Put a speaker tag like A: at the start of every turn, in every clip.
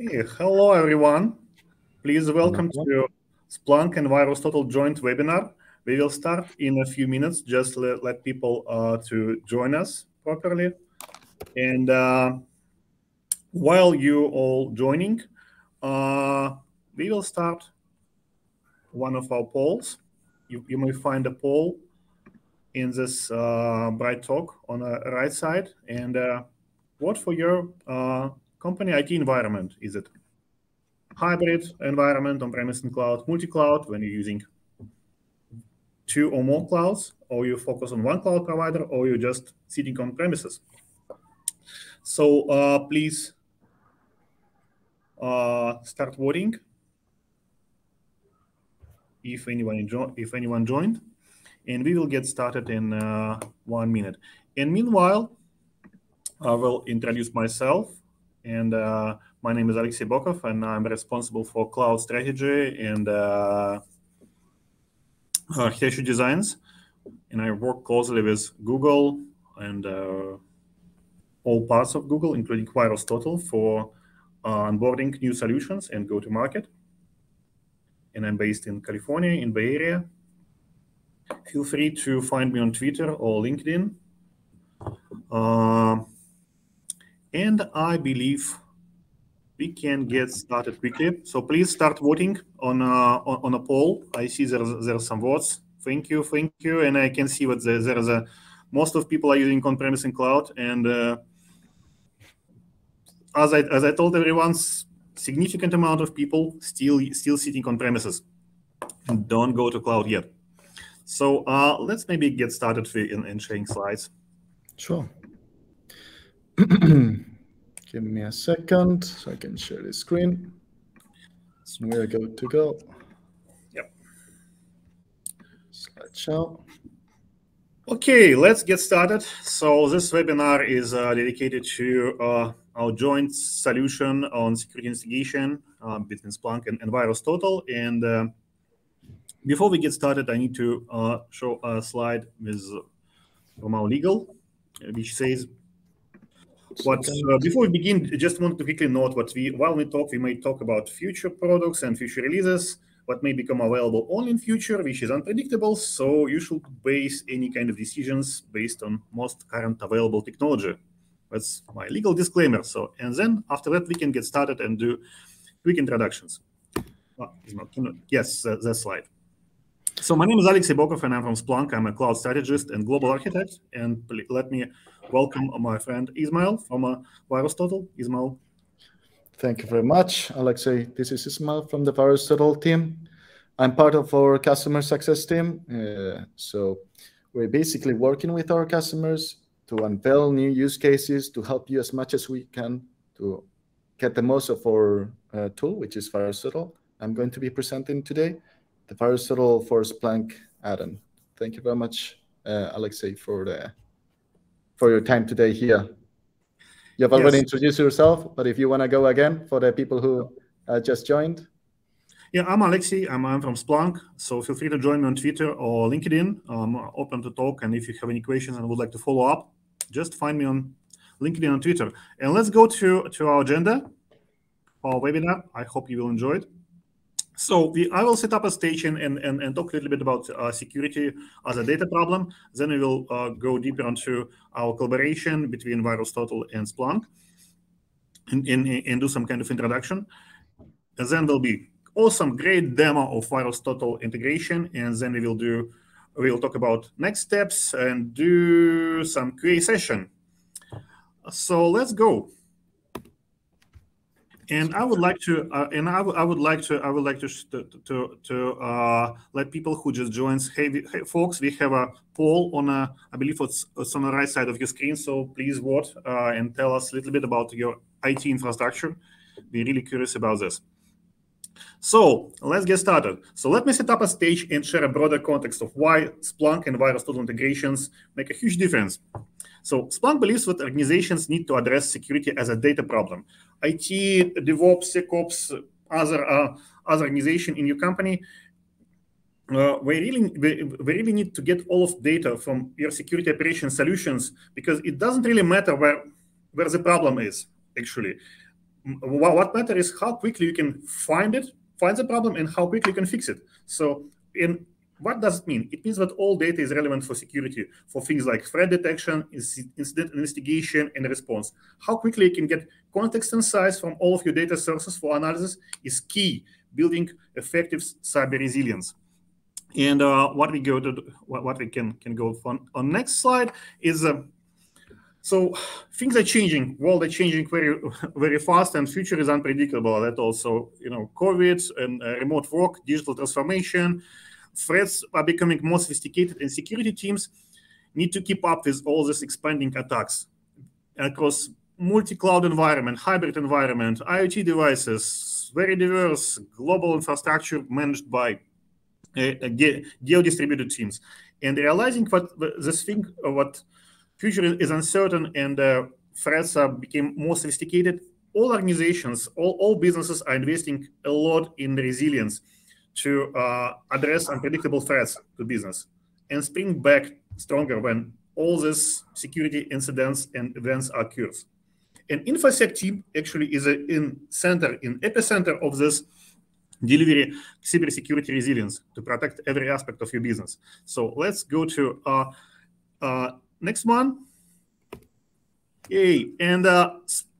A: Okay, hello everyone. Please welcome to Splunk and VirusTotal joint webinar. We will start in a few minutes. Just let, let people uh, to join us properly. And uh, while you all joining, uh, we will start one of our polls. You, you may find a poll in this uh, BrightTalk on the right side. And uh, what for your uh, company IT environment? Is it hybrid environment on-premise and cloud, multi-cloud when you're using two or more clouds, or you focus on one cloud provider, or you're just sitting on premises? So uh, please uh, start voting if anyone if anyone joined, and we will get started in uh, one minute. And meanwhile, I will introduce myself. And uh, my name is Alexey Bokov, and I'm responsible for cloud strategy and uh, architecture designs. And I work closely with Google and uh, all parts of Google, including VirusTotal, for uh, onboarding new solutions and go to market. And I'm based in California, in Bay Area. Feel free to find me on Twitter or LinkedIn. And I believe we can get started quickly. So please start voting on, uh, on, a poll. I see there's, there's some votes. Thank you, thank you. And I can see what there, there's a, most of people are using on-premise and cloud. And uh, as I as I told everyone, significant amount of people still still sitting on premises don't go to cloud yet. So uh, let's maybe get started in, in sharing slides.
B: Sure. Give me a second so I can share the screen. So we're good to go.
A: Yep.
B: Slideshow.
A: Okay, let's get started. So this webinar is uh, dedicated to uh, our joint solution on security investigation uh, between Splunk and, and VirusTotal. And uh, before we get started, I need to uh, show a slide with from our legal, which says what uh, before we begin, I just want to quickly note what we while we talk, we may talk about future products and future releases, what may become available only in future, which is unpredictable. So you should base any kind of decisions based on most current available technology. That's my legal disclaimer. So and then after that we can get started and do quick introductions. Oh, yes, uh, that slide. So my name is Alexey Bokov and I'm from Splunk. I'm a cloud strategist and global architect. And let me welcome my friend Ismail from uh, VirusTotal. Ismail.
B: Thank you very much, Alexey. This is Ismail from the VirusTotal team. I'm part of our customer success team. Uh, so we're basically working with our customers to unveil new use cases to help you as much as we can to get the most of our uh, tool, which is VirusTotal. I'm going to be presenting today the VirusTotal for Splunk add-on. Thank you very much, uh, Alexey, for the for your time today here. You have already yes. introduced yourself, but if you want to go again for the people who uh, just joined.
A: Yeah, I'm Alexey. I'm, I'm from Splunk. So feel free to join me on Twitter or LinkedIn. I'm open to talk. And if you have any questions and would like to follow up, just find me on LinkedIn and Twitter. And let's go to, to our agenda, our webinar. I hope you will enjoy it. So we, I will set up a stage and, and, and, talk a little bit about uh, security as a data problem. Then we will uh, go deeper into our collaboration between VirusTotal and Splunk and, and, and, do some kind of introduction. And then there'll be awesome, great demo of VirusTotal integration. And then we will do, we will talk about next steps and do some QA session. So let's go and I would like to, uh, and I, would like to, I would like to to to uh, let people who just joins. Hey, we, hey, folks, we have a poll on a, I believe it's, it's on the right side of your screen. So please vote uh, and tell us a little bit about your IT infrastructure. We're really curious about this. So let's get started. So let me set up a stage and share a broader context of why Splunk and VirusTotal integrations make a huge difference. So Splunk believes that organizations need to address security as a data problem. IT, DevOps, SecOps, other uh, other organization in your company, uh, we really we, we, really need to get all of data from your security operation solutions because it doesn't really matter where where the problem is actually what matters is how quickly you can find it, find the problem, and how quickly you can fix it. So in what does it mean? It means that all data is relevant for security, for things like threat detection, incident investigation, and response. How quickly you can get context and size from all of your data sources for analysis is key, building effective cyber resilience. And uh, what we go to, what we can can go on on next slide is. Uh, so things are changing, world are changing very, very fast, and future is unpredictable. That also, you know, COVID and uh, remote work, digital transformation, threats are becoming more sophisticated, and security teams need to keep up with all these expanding attacks across multi-cloud environment, hybrid environment, IoT devices, very diverse global infrastructure managed by uh, uh geo-distributed teams. And realizing what this thing, uh, what future is uncertain and uh, threats are became more sophisticated, all organizations, all, all businesses are investing a lot in resilience to uh, address unpredictable threats to business and spring back stronger when all these security incidents and events occur. And InfoSec team actually is a, in center, in epicenter of this delivery cybersecurity resilience to protect every aspect of your business. So let's go to uh, uh, next one. Yay! And uh,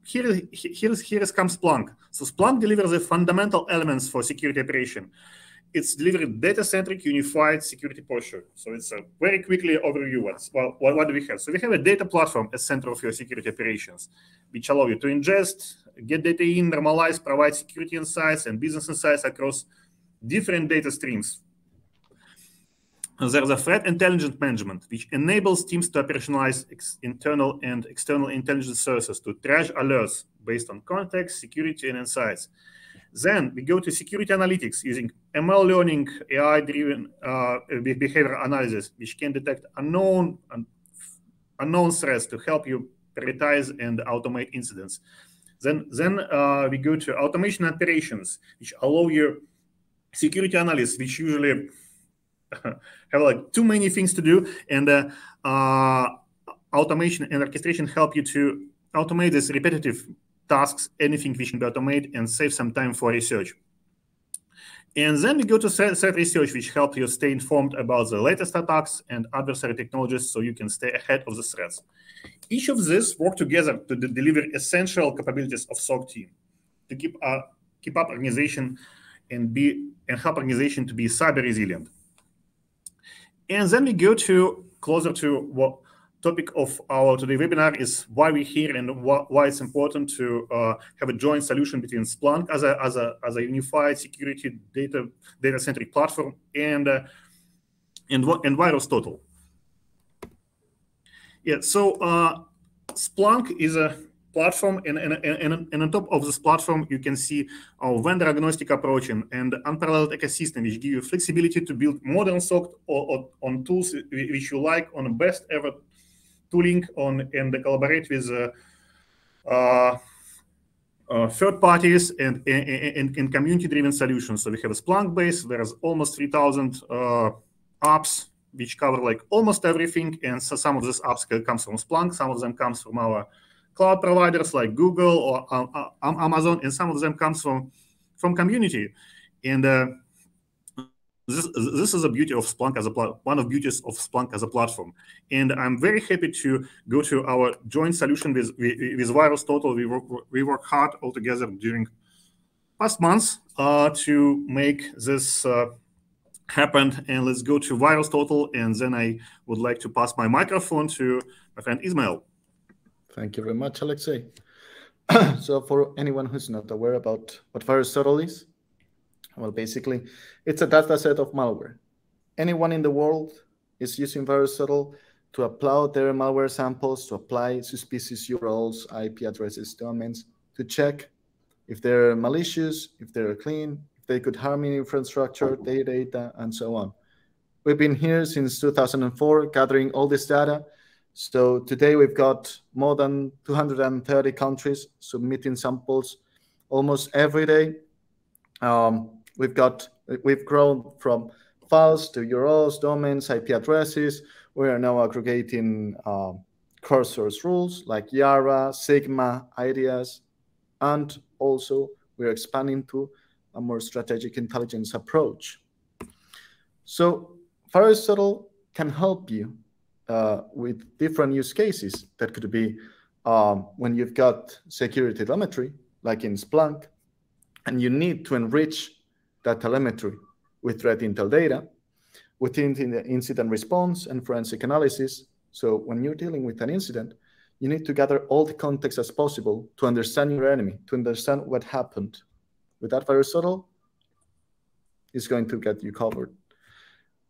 A: here, here, here comes Splunk. So Splunk delivers the fundamental elements for security operation it's delivering data-centric unified security posture. So it's a very quickly overview what's, well, what, what do we have? So we have a data platform as center of your security operations, which allow you to ingest, get data in, normalize, provide security insights and business insights across different data streams. And there's a threat intelligence management, which enables teams to operationalize internal and external intelligence services to triage alerts based on context, security, and insights. Then we go to security analytics using ML learning, AI-driven uh, behavior analysis, which can detect unknown and unknown threats to help you prioritize and automate incidents. Then, then uh, we go to automation operations, which allow your security analysts, which usually have like too many things to do, and uh, uh, automation and orchestration help you to automate this repetitive tasks, anything which can be automated and save some time for research. And then we go to threat research, which helps you stay informed about the latest attacks and adversary technologies so you can stay ahead of the threats. Each of these work together to deliver essential capabilities of SOC team to keep, uh, keep up organization and be and help organization to be cyber resilient. And then we go to closer to what topic of our today webinar is why we're here and wh why it's important to uh, have a joint solution between Splunk as a as a as a unified security data data centric platform and uh, and and VirusTotal. Yeah, so uh, Splunk is a platform, and, and, and, and on top of this platform, you can see our vendor agnostic approach and, and unparalleled ecosystem, which give you flexibility to build modern SOC or, or on tools which you like on the best ever tooling on and collaborate with uh, uh, uh, third parties and in community-driven solutions. So we have a Splunkbase. There's almost 3,000 apps which cover like almost everything. And so some of these apps comes from Splunk, some of them comes from our cloud providers like Google or uh, Amazon, and some of them comes from from community. And uh, this, this is a beauty of Splunk as a one of beauties of Splunk as a platform. And I'm very happy to go to our joint solution with, with, with VirusTotal. We work, we work hard all together during past months uh, to make this uh, happen. And let's go to VirusTotal. And then I would like to pass my microphone to my friend Ismail.
B: Thank you very much, Alexey. so for anyone who's not aware about what VirusTotal is, well, basically, it's a data set of malware. Anyone in the world is using VirusTotal to upload their malware samples, to apply suspicious URLs, IP addresses, domains, to check if they're malicious, if they're clean, if they could harm any infrastructure, their data, and so on. We've been here since 2004 gathering all this data. So today we've got more than 230 countries submitting samples almost every day. Um, We've got we've grown from files to URLs, domains, IP addresses. We are now aggregating uh, crowdsourced rules like Yara, Sigma, IDS, and also we're expanding to a more strategic intelligence approach. So VirusTotal can help you uh, with different use cases. That could be um, when you've got security telemetry, like in Splunk, and you need to enrich that telemetry with threat intel data within the incident response and forensic analysis. So when you're dealing with an incident, you need to gather all the context as possible to understand your enemy, to understand what happened. With that VirusTotal, is going to get you covered.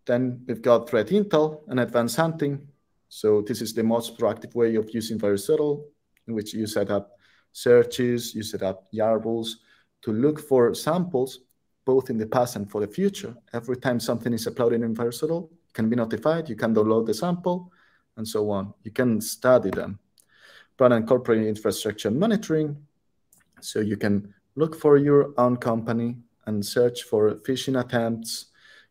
B: Then we've got threat intel and advanced hunting. So this is the most proactive way of using VirusTotal, in which you set up searches, you set up YARA rules to look for samples both in the past and for the future. Every time something is uploaded in VirusTotal, you can be notified, you can download the sample, and so on. You can study them. But and corporate infrastructure monitoring, so you can look for your own company and search for phishing attempts.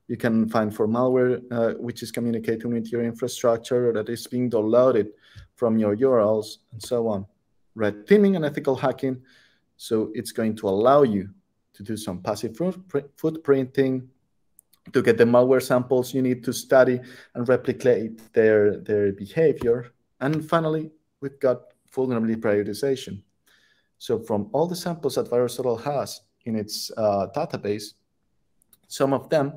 B: You can find for malware uh, which is communicating with your infrastructure that is being downloaded from your URLs and so on. Red teaming and ethical hacking. So it's going to allow you to do some passive footprinting, to get the malware samples you need to study and replicate their, their behavior. And finally, we've got vulnerability prioritization. So from all the samples that VirusTotal has in its uh, database, some of them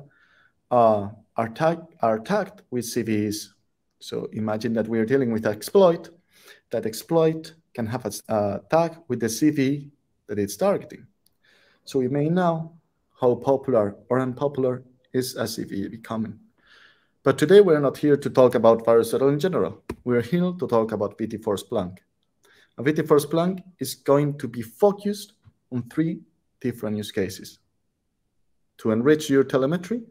B: uh, are, tag are tagged with CVEs. So imagine that we're dealing with an exploit. That exploit can have a uh, tag with the CVE that it's targeting. So we may know how popular or unpopular is a CVE becoming. But today we're not here to talk about VirusTotal in general. We're here to talk about VT4 Splunk. A VT4 Splunk is going to be focused on three different use cases. To enrich your telemetry,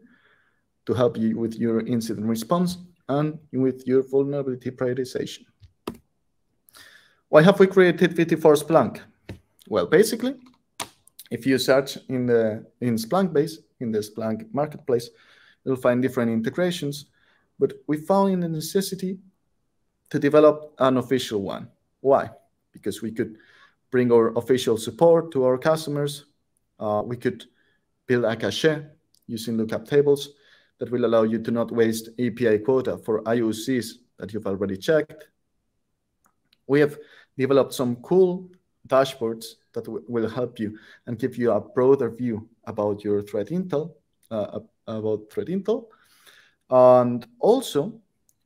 B: to help you with your incident response, and with your vulnerability prioritization. Why have we created VT4 Splunk? Well, basically, if you search in the in Splunkbase, in the Splunk marketplace, you'll find different integrations, but we found the necessity to develop an official one. Why? Because we could bring our official support to our customers uh, we could build a cache using lookup tables that will allow you to not waste API quota for IOCs that you've already checked. We have developed some cool dashboards that will help you and give you a broader view about your threat intel, uh, about threat intel. And also,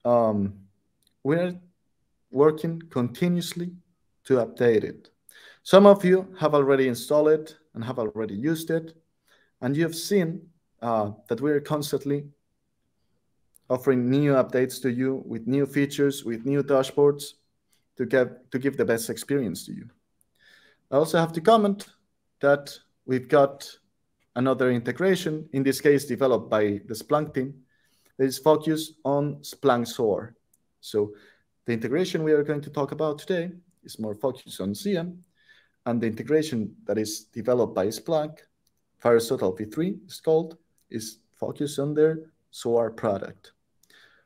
B: um, we're working continuously to update it. Some of you have already installed it and have already used it. And you've seen uh, that we're constantly offering new updates to you with new features, with new dashboards to, get, to give the best experience to you. I also have to comment that we've got another integration, in this case developed by the Splunk team, that is focused on Splunk SOAR. So the integration we are going to talk about today is more focused on SIEM, and the integration that is developed by Splunk, VirusTotal v3 is called, is focused on their SOAR product.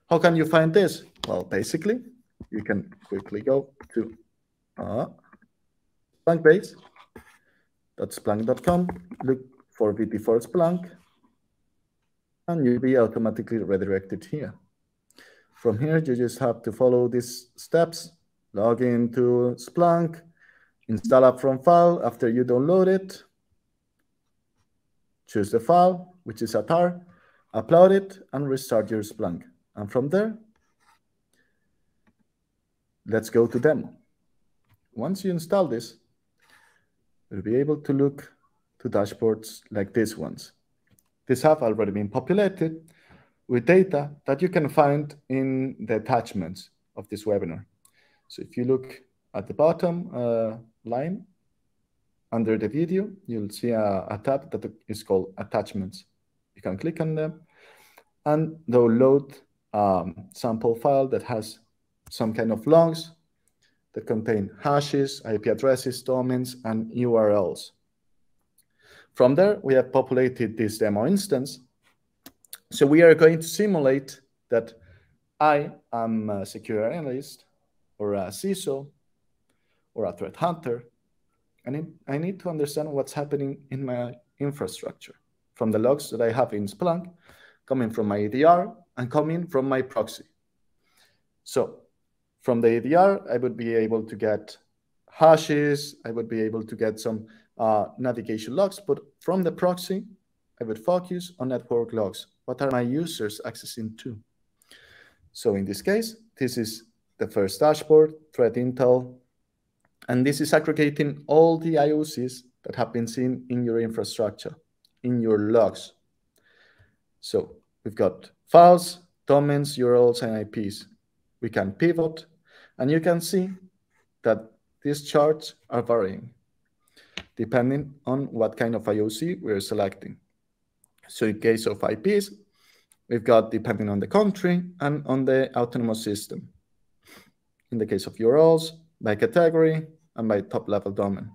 B: How can you find this? Well, basically, you can quickly go to uh, splunkbase.splunk.com, look for VT4 Splunk. and you'll be automatically redirected here. From here, you just have to follow these steps, log into Splunk, Install up from file after you download it. Choose the file, which is a tar, upload it, and restart your Splunk. And from there, let's go to demo. Once you install this, you'll be able to look to dashboards like these ones. These have already been populated with data that you can find in the attachments of this webinar. So if you look at the bottom, uh, line, under the video, you'll see a, a tab that is called Attachments. You can click on them and download um, sample file that has some kind of logs that contain hashes, IP addresses, domains, and URLs. From there, we have populated this demo instance. So we are going to simulate that I am a secure analyst or a CISO or a threat hunter, And I need to understand what's happening in my infrastructure from the logs that I have in Splunk, coming from my EDR and coming from my proxy. So from the EDR, I would be able to get hashes, I would be able to get some uh, navigation logs, but from the proxy, I would focus on network logs. What are my users accessing to? So in this case, this is the first dashboard, threat intel, and this is aggregating all the IOCs that have been seen in your infrastructure, in your logs. So we've got files, domains, URLs, and IPs. We can pivot, and you can see that these charts are varying depending on what kind of IOC we're selecting. So in case of IPs, we've got depending on the country and on the autonomous system. In the case of URLs, by category and by top-level domain.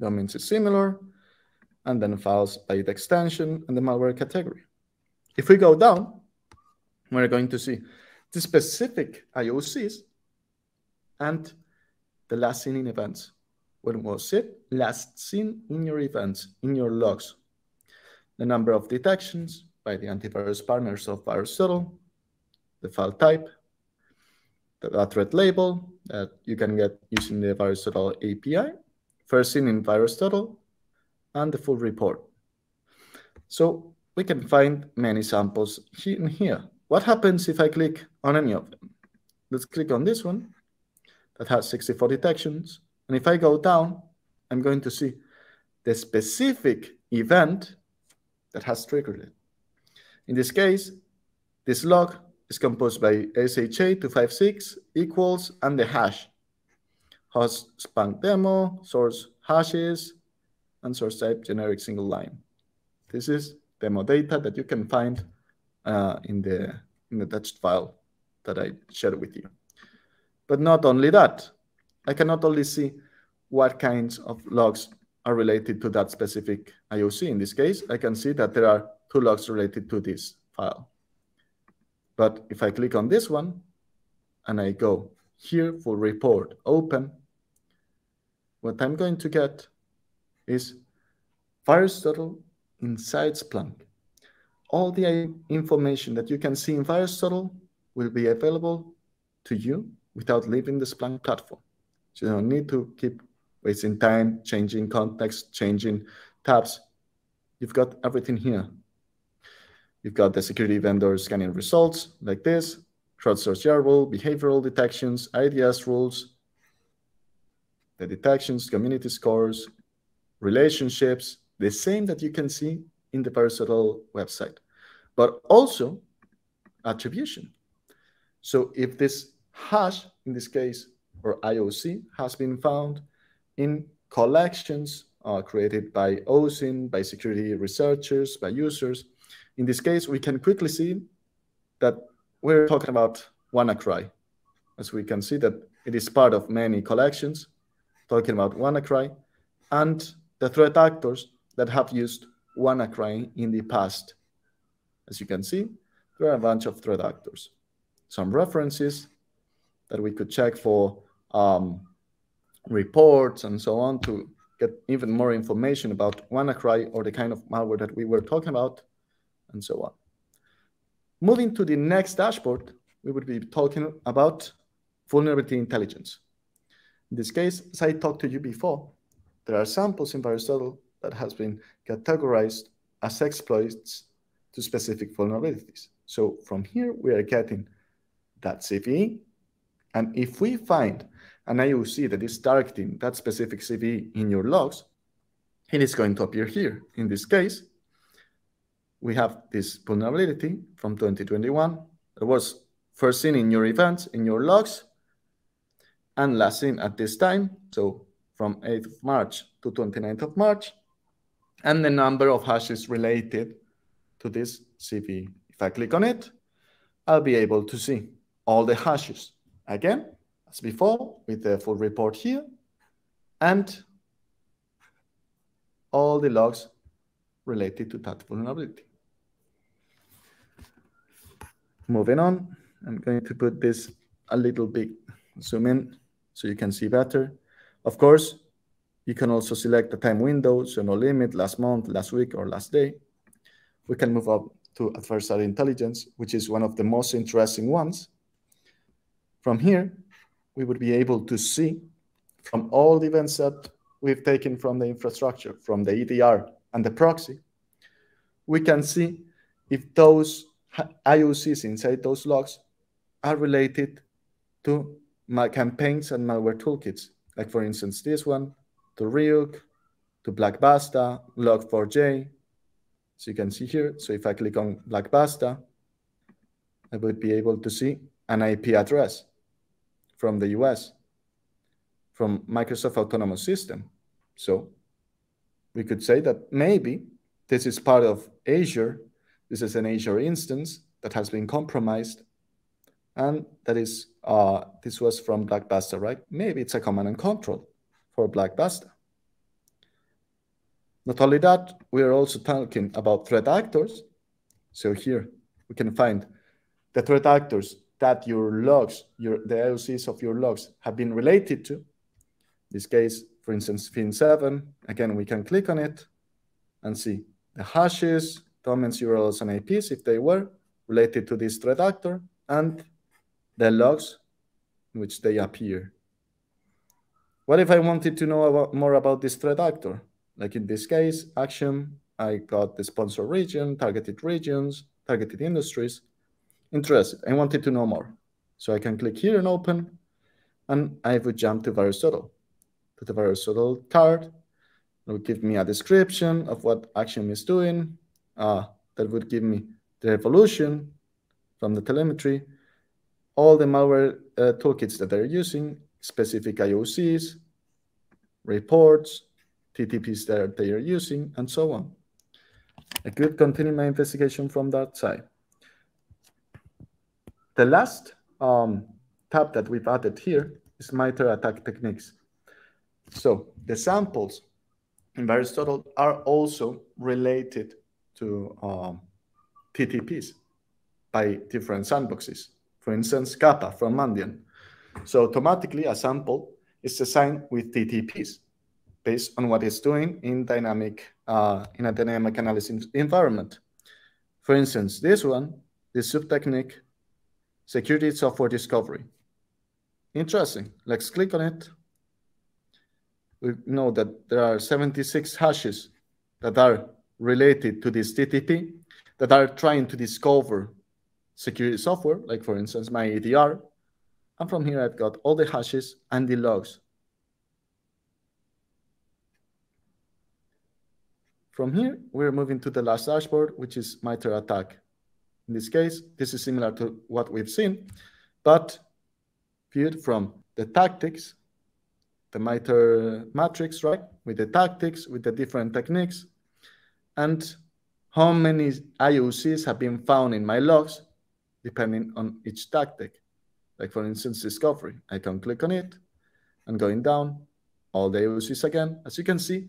B: Domains is similar, and then files by the extension and the malware category. If we go down, we're going to see the specific IOCs and the last seen in events. When was it last seen in your events, in your logs? The number of detections by the antivirus partners of VirusTotal, the file type, the threat label that you can get using the VirusTotal API, first seen in VirusTotal, and the full report. So we can find many samples here in here. What happens if I click on any of them? Let's click on this one that has 64 detections. And if I go down, I'm going to see the specific event that has triggered it. In this case, this log is composed by SHA-256 equals and the hash. Host Splunk demo, source hashes, and source type generic single line. This is demo data that you can find uh, in the in the attached file that I shared with you. But not only that, I cannot only see what kinds of logs are related to that specific IOC. In this case, I can see that there are two logs related to this file. But if I click on this one and I go here for report open, what I'm going to get is VirusTotal inside Splunk. All the information that you can see in VirusTotal will be available to you without leaving the Splunk platform. So you don't need to keep wasting time, changing context, changing tabs. You've got everything here. You've got the security vendor scanning results like this, crowdsourced rule, behavioral detections, IDS rules, the detections, community scores, relationships, the same that you can see in the VirusTotal website, but also attribution. So if this hash, in this case, or IOC, has been found in collections uh, created by OSINT, by security researchers, by users, in this case, we can quickly see that we're talking about WannaCry. As we can see that it is part of many collections, talking about WannaCry, and the threat actors that have used WannaCry in the past. As you can see, there are a bunch of threat actors. Some references that we could check for um, reports and so on to get even more information about WannaCry or the kind of malware that we were talking about, and so on. Moving to the next dashboard, we would be talking about vulnerability intelligence. In this case, as I talked to you before, there are samples in VirusTotal that has been categorized as exploits to specific vulnerabilities. So from here, we are getting that CVE. And if we find an IOC that is targeting that specific CVE in your logs, it is going to appear here. In this case, we have this vulnerability from 2021 that was first seen in your events, in your logs, and last seen at this time, so from 8th of March to 29th of March, and the number of hashes related to this CVE. If I click on it, I'll be able to see all the hashes. Again, as before, with the full report here, and all the logs related to that vulnerability. Moving on, I'm going to put this a little bit zoom in so you can see better. Of course, You can also select the time window, so no limit, last month, last week, or last day. We can move up to adversarial intelligence, which is one of the most interesting ones. From here, we would be able to see from all the events that we've taken from the infrastructure, from the EDR and the proxy, we can see if those IOCs inside those logs are related to my campaigns and malware toolkits. Like for instance, this one to Ryuk, to Black Basta, Log4j. So you can see here. So if I click on Black Basta, I would be able to see an IP address from the US, from Microsoft Autonomous System. So we could say that maybe this is part of Azure. This is an Azure instance that has been compromised. And that is, uh, this was from Black Basta, right? Maybe it's a command and control for Black Basta. Not only that, we are also talking about threat actors. So here we can find the threat actors that your logs, your the IOCs of your logs have been related to. In this case, for instance, Fin7, again, we can click on it and see the hashes, domains, URLs, and IPs, if they were related to this threat actor, and the logs in which they appear. What if I wanted to know about, more about this threat actor? Like in this case, action, I got the sponsor region, targeted regions, targeted industries. Interested, I wanted to know more. So I can click here and open, and I would jump to VirusTotal. To the VirusTotal card, it would give me a description of what action is doing. Uh, that would give me the evolution from the telemetry, all the malware uh, toolkits that they're using, specific IOCs, reports, TTPs that they are using, and so on. I could continue my investigation from that side. The last um, tab that we've added here is MITRE ATT&CK techniques. So the samples in VirusTotal are also related to um, TTPs by different sandboxes. For instance, capa from Mandiant. So automatically a sample is assigned with TTPs based on what it's doing in dynamic uh, in a dynamic analysis environment. For instance, this one, this sub-technique, security software discovery. Interesting. Let's click on it. We know that there are 76 hashes that are related to this TTP that are trying to discover security software, like for instance, my EDR. And from here, I've got all the hashes and the logs From here, we're moving to the last dashboard, which is MITRE ATT&CK. In this case, this is similar to what we've seen, but viewed from the tactics, the MITRE matrix, right? With the tactics, with the different techniques, and how many IOCs have been found in my logs, depending on each tactic. Like for instance, discovery. I can click on it and going down, all the IOCs again. As you can see,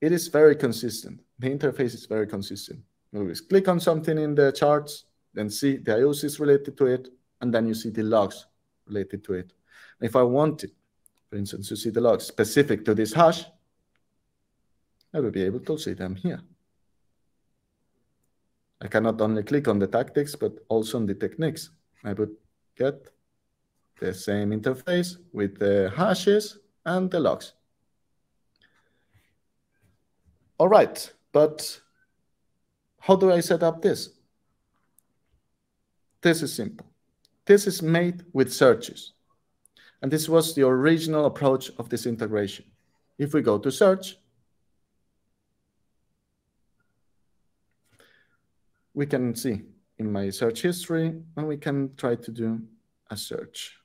B: it is very consistent. The interface is very consistent. You always click on something in the charts, then see the IOCs related to it, and then you see the logs related to it. If I wanted, for instance, to see the logs specific to this hash, I will be able to see them here. I cannot only click on the tactics, but also on the techniques. I would get the same interface with the hashes and the logs. All right, but how do I set up this? This is simple. This is made with searches. And this was the original approach of this integration. If we go to search, we can see in my search history, and we can try to do a search.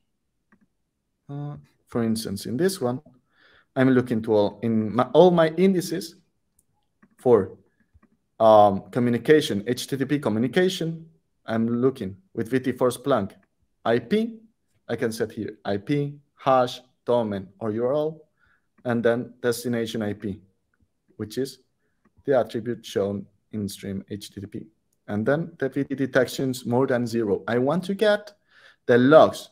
B: Uh, for instance, in this one, I'm looking to all in my, all my indices for um, communication, HTTP communication, I'm looking with VT4 Splunk IP. I can set here IP, hash, domain, or URL, and then destination IP, which is the attribute shown in stream HTTP. And then the VT detections more than zero. I want to get the logs.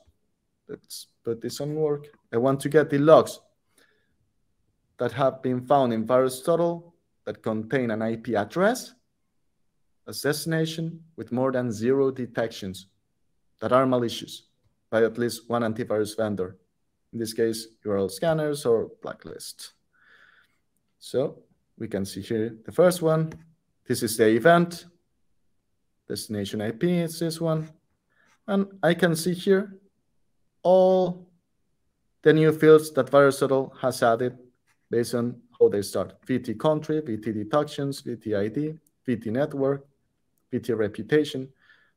B: Let's put this on work. I want to get the logs that have been found in VirusTotal that contain an IP address as destination with more than zero detections that are malicious by at least one antivirus vendor. In this case, URL scanners or blacklist. So we can see here the first one. This is the event. Destination IP is this one. And I can see here all the new fields that VirusTotal has added based on they start. VT country, VT detections, VT ID, VT network, VT reputation.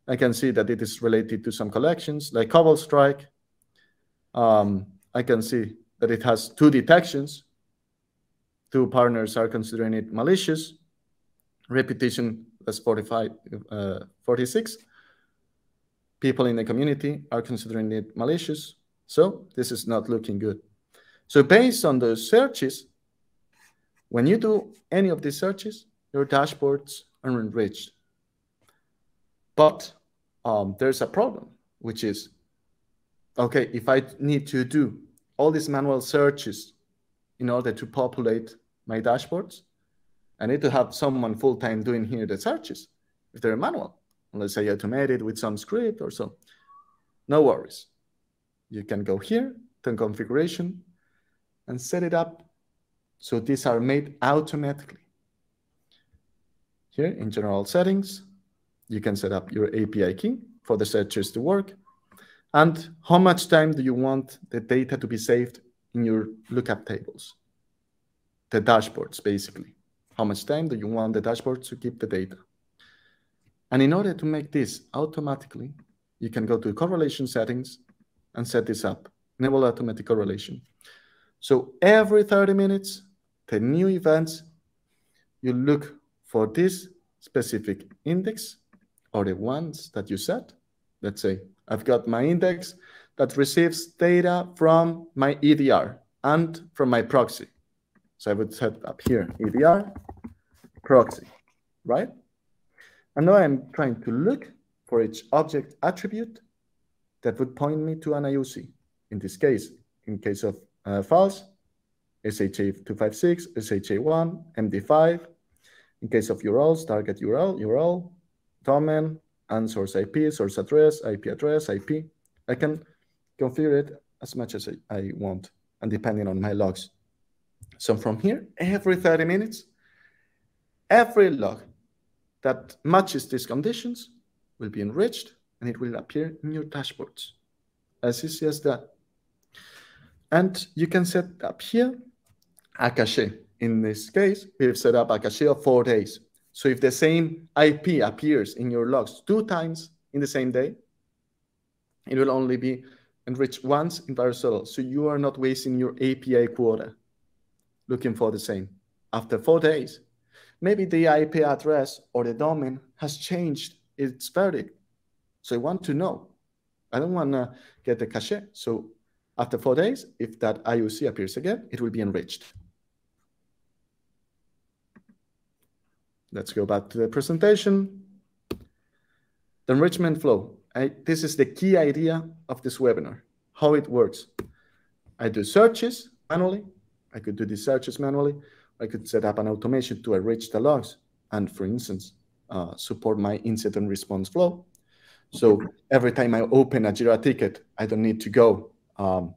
B: I can see that it is related to some collections like Cobalt Strike. Um, I can see that it has two detections. Two partners are considering it malicious. Reputation that's 45, uh, 46. People in the community are considering it malicious. So this is not looking good. So based on those searches, when you do any of these searches, your dashboards are enriched. But um, there's a problem, which is, okay, if I need to do all these manual searches in order to populate my dashboards, I need to have someone full-time doing here the searches if they're manual, unless I automate it with some script or so. No worries. You can go here to configuration and set it up so these are made automatically. Here in general settings, you can set up your API key for the searches to work. And how much time do you want the data to be saved in your lookup tables? The dashboards, basically. How much time do you want the dashboard to keep the data? And in order to make this automatically, you can go to correlation settings and set this up, enable automatic correlation. So every 30 minutes, the new events, you look for this specific index or the ones that you set. Let's say I've got my index that receives data from my EDR and from my proxy. So I would set up here EDR proxy, right? And now I'm trying to look for each object attribute that would point me to an IOC. In this case, in case of uh, false, SHA-256, SHA-1, MD5. In case of URLs, target URL, URL, domain, and source IP, source address, IP address, IP. I can configure it as much as I, want and depending on my logs. So from here, every 30 minutes, every log that matches these conditions will be enriched and it will appear in your dashboards as easy as that. And you can set up here a cache. In this case, we've set up a cache of four days. So if the same IP appears in your logs two times in the same day, it will only be enriched once in VirusTotal. So you are not wasting your API quota looking for the same. After four days, maybe the IP address or the domain has changed its verdict. So I want to know. I don't want to get the cache. So after four days, if that IOC appears again, it will be enriched. Let's go back to the presentation. The enrichment flow. I, this is the key idea of this webinar, how it works. I do searches manually. I could do these searches manually. I could set up an automation to enrich the logs and, for instance, uh, support my incident response flow. So every time I open a Jira ticket, I don't need to go um,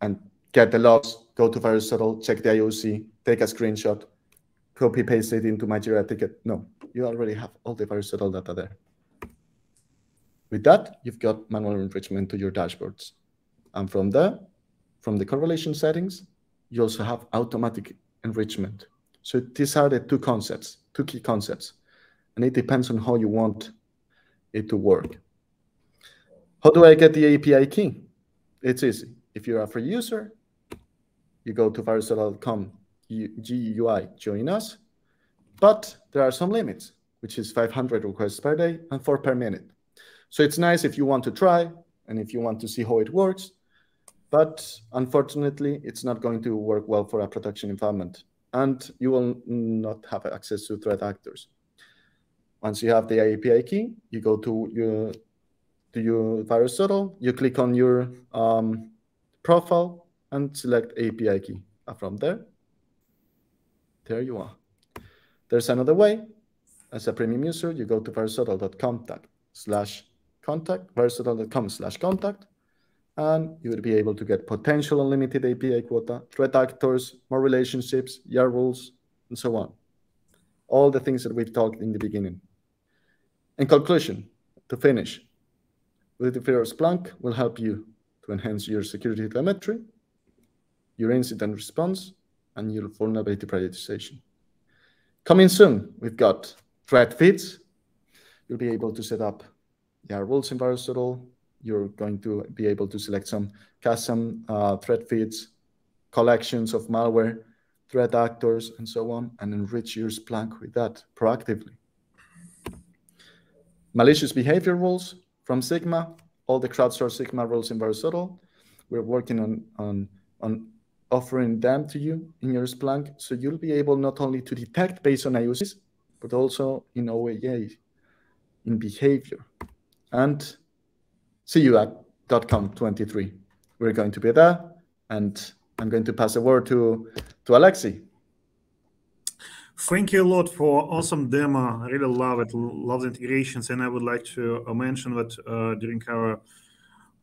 B: and get the logs, go to VirusTotal, check the IOC, take a screenshot, copy paste it into my Jira ticket. No, you already have all the VirusTotal data there. With that, you've got manual enrichment to your dashboards. And from there, from the correlation settings, you also have automatic enrichment. So these are the two concepts, two key concepts. And it depends on how you want it to work. How do I get the API key? It's easy. If you're a free user, you go to virustotal.com GUI join us. But there are some limits, which is 500 requests per day and four per minute. So it's nice if you want to try and if you want to see how it works. But unfortunately, it's not going to work well for a production environment. And you will not have access to threat actors. Once you have the API key, you go to your to your VirusTotal, you click on your um, profile and select API key from there, there you are. There's another way. As a premium user, you go to virustotal.contact slash contact, virustotal.com slash contact, and you will be able to get potential unlimited API quota, threat actors, more relationships, YARA rules, and so on. All the things that we've talked in the beginning. In conclusion, to finish, Ludifero Splunk will help you to enhance your security telemetry, your incident response, and your vulnerability prioritization. Coming soon, we've got threat feeds. You'll be able to set up YARA rules in VirusTotal, you're going to be able to select some custom uh, threat feeds, collections of malware, threat actors, and so on, and enrich your Splunk with that proactively. Malicious behavior rules from Sigma, all the crowdsourced Sigma rules in VirusTotal. We're working on, on, on offering them to you in your Splunk, so you'll be able not only to detect based on IOCs, but also in OAA, in behavior. And see you at .conf 23. We're going to be there, and I'm going to pass the word to, to Alexey.
A: Thank you a lot for awesome demo. I really love it, love the integrations, and I would like to mention that uh, during our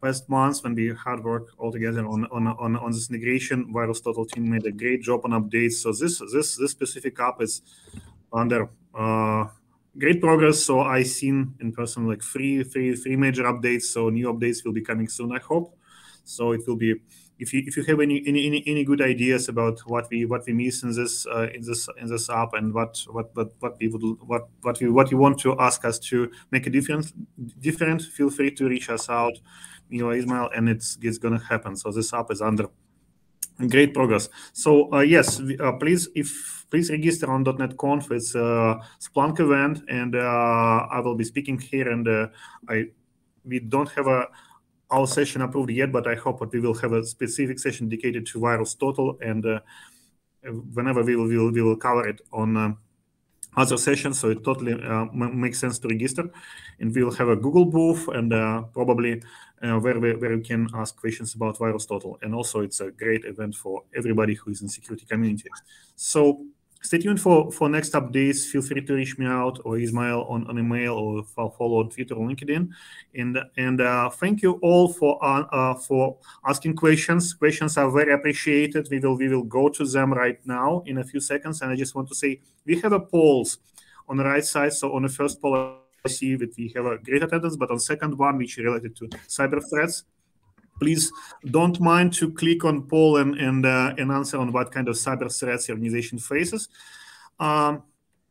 A: past months when we hard work all together on, on, on, on this integration, VirusTotal team made a great job on updates. So this this this specific app is under uh, great progress. So I seen in person like three, three, three major updates. So new updates will be coming soon, I hope. So it will be if you if you have any any any, any good ideas about what we what we miss in this uh, in this in this app and what what what what we would what what we what you want to ask us to make a difference different, feel free to reach us out, you know, Ismail, and it's it's gonna happen. So this app is under great progress. So uh, yes, uh, please if please register on .NET Conf. It's a Splunk event, and uh, I will be speaking here. And uh, I we don't have a our session approved yet, but I hope that we will have a specific session dedicated to VirusTotal, and uh, whenever we will, we will we will cover it on uh, other sessions. So it totally makes sense to register, and we will have a Google booth and probably where we, where you can ask questions about VirusTotal. And also, it's a great event for everybody who is in security community. So stay tuned for, for next updates. Feel free to reach me out or Ismail on, on email or follow on Twitter or LinkedIn. And and uh, thank you all for uh, uh, for asking questions. Questions are very appreciated. We will we will go to them right now in a few seconds. And I just want to say we have a polls on the right side. So on the first poll, see that we have a great attendance, but on second one, which related to cyber threats, please don't mind to click on poll and and, uh, and answer on what kind of cyber threats your organization faces. Um,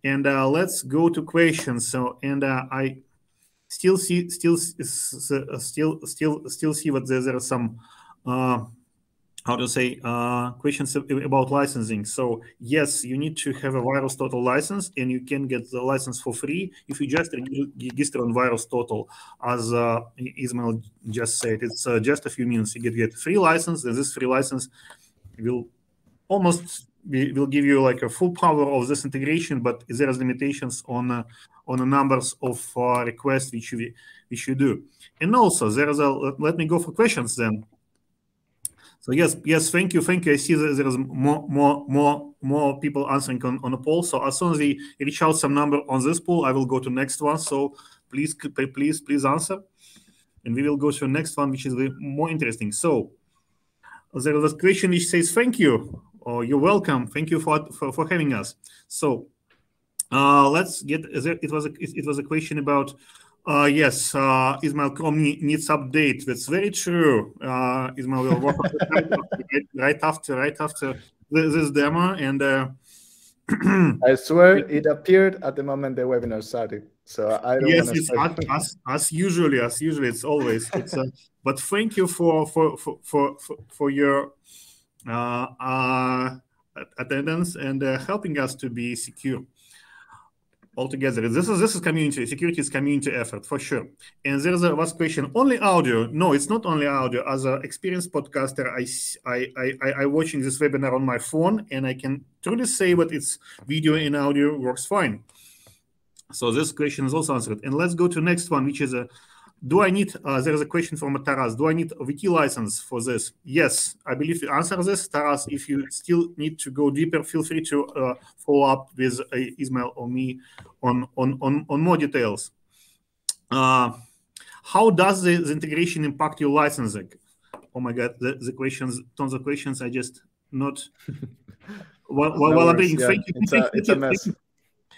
A: and uh, let's go to questions. So, and uh, I still see, still, still, still, still see that there, there are some uh, how to say uh, questions about licensing. So yes, you need to have a VirusTotal license, and you can get the license for free if you just register on VirusTotal. As uh, Ismail just said, it's uh, just a few minutes. You get get free license, and this free license will almost be, will give you like a full power of this integration, but there is limitations on uh, on the numbers of uh, requests which you which you do. And also there is a let me go for questions then. So yes, yes, thank you, thank you. I see that there is more, more, more, more people answering on, on the poll. So as soon as we reach out some number on this poll, I will go to next one. So please, please, please answer, and we will go to the next one, which is the more interesting. So there is a question which says, "Thank you, or you're welcome. Thank you for for, for having us." So uh, let's get. It was a it was a question about uh, yes, uh, Ismail needs update. That's very true. Uh, Ismail will work right, right after right after this demo, and uh,
B: I swear it appeared at the moment the webinar started. So I don't
A: yes, it's as, as, as usually as usually it's always. It's uh, but thank you for for for for, for your uh, uh, attendance and uh, helping us to be secure altogether. This is this is community security is community effort for sure. And there's a last question: only audio? No, it's not only audio. As an experienced podcaster, I I I I watching this webinar on my phone, and I can truly say that it's video and audio works fine. So this question is also answered. And let's go to next one, which is a do I need, uh, there is a question from Taras, do I need a VT license for this? Yes, I believe you answer this. Taras, if you still need to go deeper, feel free to uh, follow up with uh, Ismail or me on, on, on, on more details. Uh, how does the, the, integration impact your licensing? Oh my God, the, the questions, tons of questions. I just not, while,
B: No
A: while I'm
B: worries,
A: being,
B: yeah,
A: thank you.
B: it's a- it's a mess.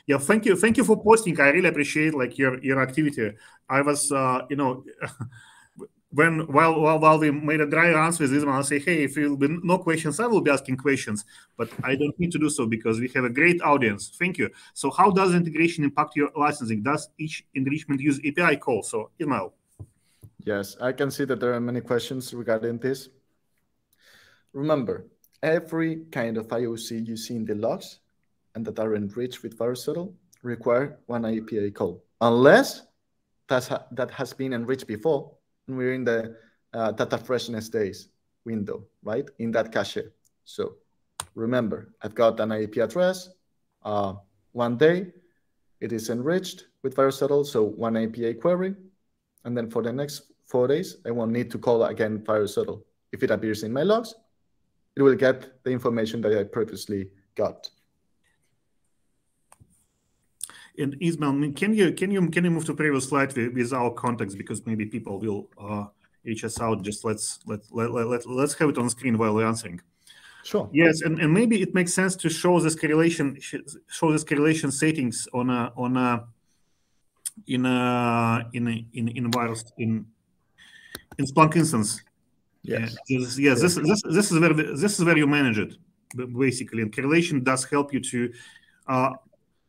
A: Yeah, thank you, thank you for posting. I really appreciate like your your activity. I was, uh, you know, when while while, while we made a dry runs with this one, I say, hey, if there will be no questions, I will be asking questions, but I don't need to do so because we have a great audience. Thank you. So, how does integration impact your licensing? Does each enrichment use API call? So, email.
B: Yes, I can see that there are many questions regarding this. Remember, every kind of IOC you see in the logs and that are enriched with VirusTotal require one API call, unless that's ha- that has been enriched before and we're in the uh, data freshness days window, right? In that cache. So remember, I've got an IP address. Uh, one day, it is enriched with VirusTotal, so one API query, and then for the next four days, I won't need to call again VirusTotal. If it appears in my logs, it will get the information that I previously got.
A: And Ismail, can you can you can you move to previous slide with, our context because maybe people will uh, reach us out. Just let's let let, let, let let's have it on screen while we're answering.
B: Sure.
A: Yes, and, and maybe it makes sense to show this correlation show this correlation settings on a on a in a in a, in in virus in in Splunk instance.
B: Yes.
A: Yeah, this, yes, this this this is where this is where you manage it basically, and correlation does help you to uh,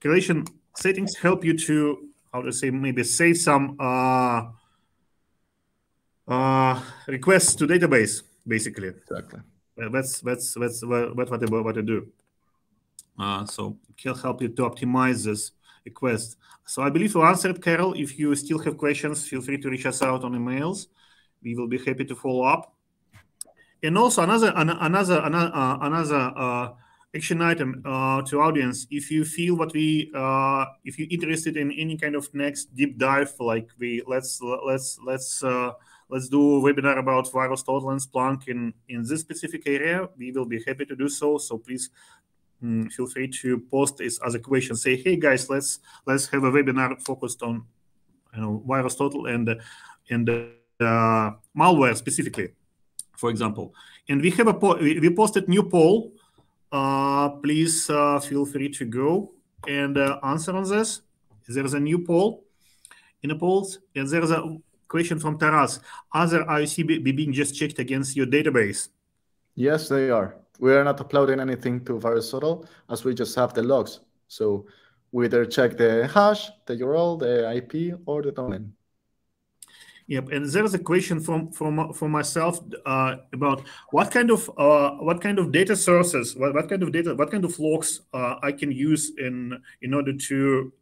A: correlation settings help you to how to say maybe save some uh, uh, requests to database basically.
B: Exactly.
A: That's that's that's what what what I, what I do. Uh, so it can help you to optimize this request. So I believe you answered, Carol. If you still have questions, feel free to reach us out on emails. We will be happy to follow up. And also another an, another another uh, another uh, action item uh, to audience. If you feel what we uh, if you're interested in any kind of next deep dive, like we let's let's let's uh, let's do a webinar about VirusTotal and Splunk in in this specific area. We will be happy to do so. So please mm, feel free to post this as a question. Say, hey guys, let's let's have a webinar focused on you know VirusTotal and uh, and uh, malware specifically, for example. And we have a po- we posted new poll. Uh, please uh, feel free to go and uh, answer on this. There's a new poll in the polls, and there's a question from Taras. Other IOC be, be being just checked against your database?
B: Yes, they are. We are not uploading anything to VirusTotal as we just have the logs. So we either check the hash, the URL, the IP, or the domain.
A: Yep, and there's a question from from from myself uh, about what kind of uh, what kind of data sources, what, what kind of data, what kind of logs uh, I can use in in order to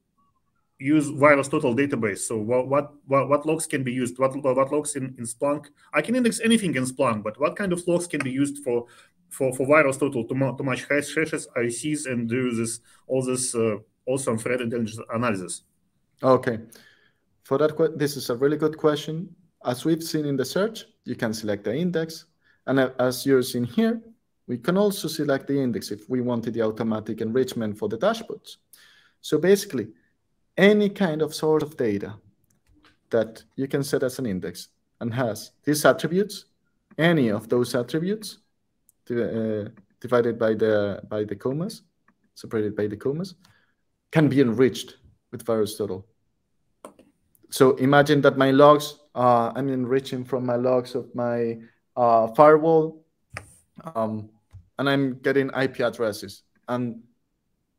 A: use VirusTotal database. So what what what, logs can be used? What what logs in, in Splunk? I can index anything in Splunk, but what kind of logs can be used for for for VirusTotal to, mo- to match hash hashes, IOCs, and do this all this uh, awesome threat intelligence analysis?
B: Okay. For that, this is a really good question. As we've seen in the search, you can select the index. And as you're seeing here, we can also select the index if we wanted the automatic enrichment for the dashboards. So basically, any kind of source of data that you can set as an index and has these attributes, any of those attributes uh, divided by the by the commas, separated by the commas, can be enriched with VirusTotal. So imagine that my logs, uh, I'm enriching from my logs of my uh, firewall, um, and I'm getting IP addresses. And